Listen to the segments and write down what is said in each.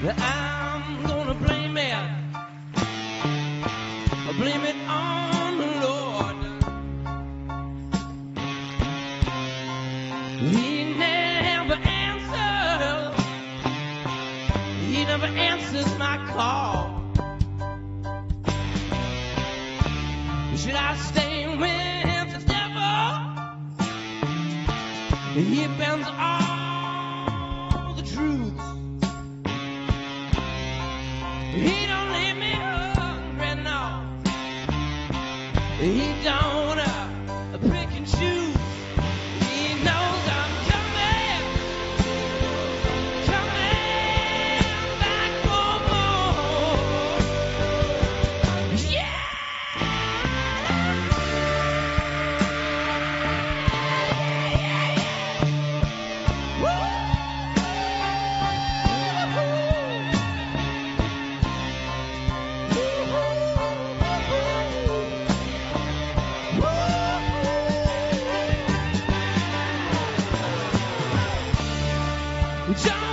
I'm gonna blame it. Blame it on the Lord. He never answers. He never answers my call. Should I stay with the devil? He bends all the truth. He don't leave me hungry, no. He don't John!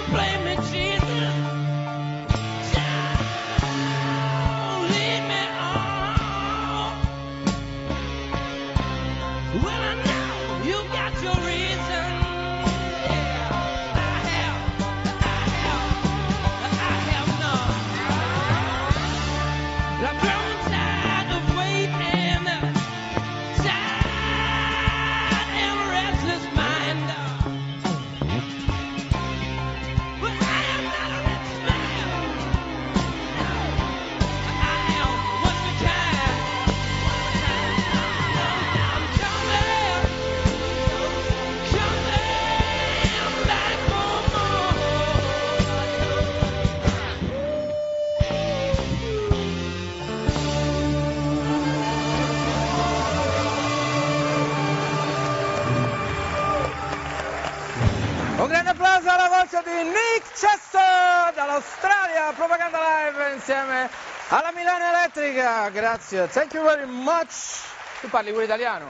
Un grande applauso alla voce di Nick Chester dall'Australia, Propaganda Live insieme alla Milano Elettrica. Grazie, thank you very much. Tu parli pure italiano?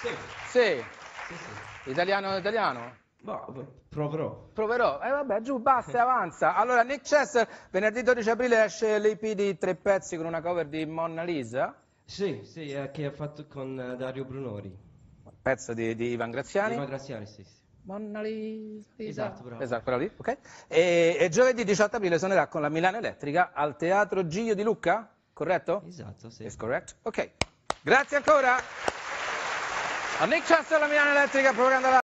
Sì, Sì. sì, sì. Italiano italiano? Boh, proverò. Proverò. E vabbè, giù, basta, avanza. Allora, Nick Chester, venerdì 12 aprile esce l'EP di tre pezzi con una cover di Mona Lisa, Sì, sì, eh, che ha fatto con eh, Dario Brunori. pezzo di, di Ivan Graziani. Di Magraziani, sì, sì. Mona Lisa. Esatto, bravo. Esatto, bravo lì, ok. E, e giovedì 18 aprile suonerà con la Milano Elettrica al Teatro Giglio di Lucca, corretto? Esatto, sì. Is correct? Ok. Grazie ancora. A Nick Chester, la Milano Elettrica, propaganda